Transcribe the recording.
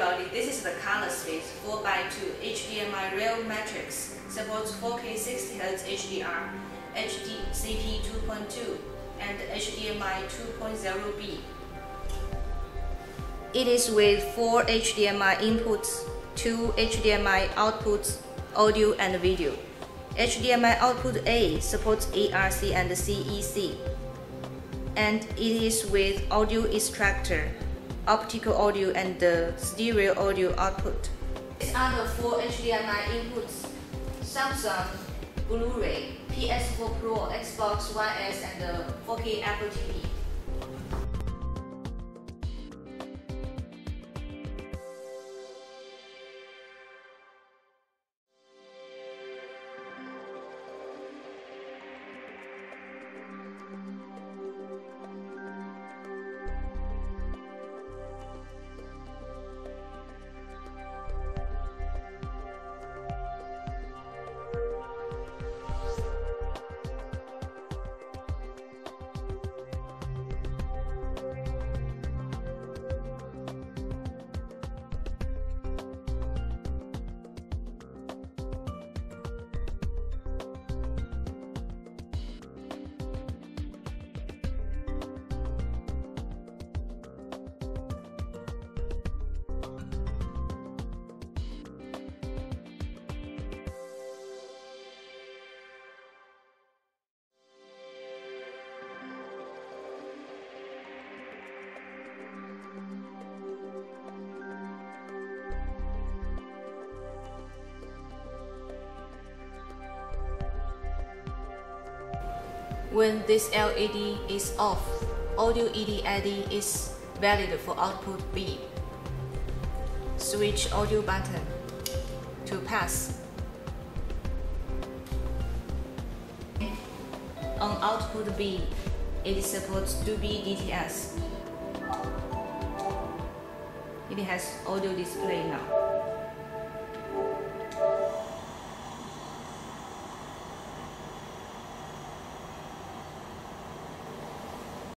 everybody, this is the XOLORspace 4x2 HDMI Real Matrix. Supports 4K 60Hz HDR, HDCP 2.2, and HDMI 2.0B. It is with 4 HDMI inputs, 2 HDMI outputs, audio and video. HDMI output A supports ARC and CEC. And it is with audio extractor, optical audio and the stereo audio output. These are the four HDMI inputs. Samsung, Blu-ray, PS4 Pro, Xbox One S and the 4K Apple TV. When this LED is off, audio ED is valid for output B. Switch audio button to pass. On output B, it supports Dolby DTS. It has audio display now.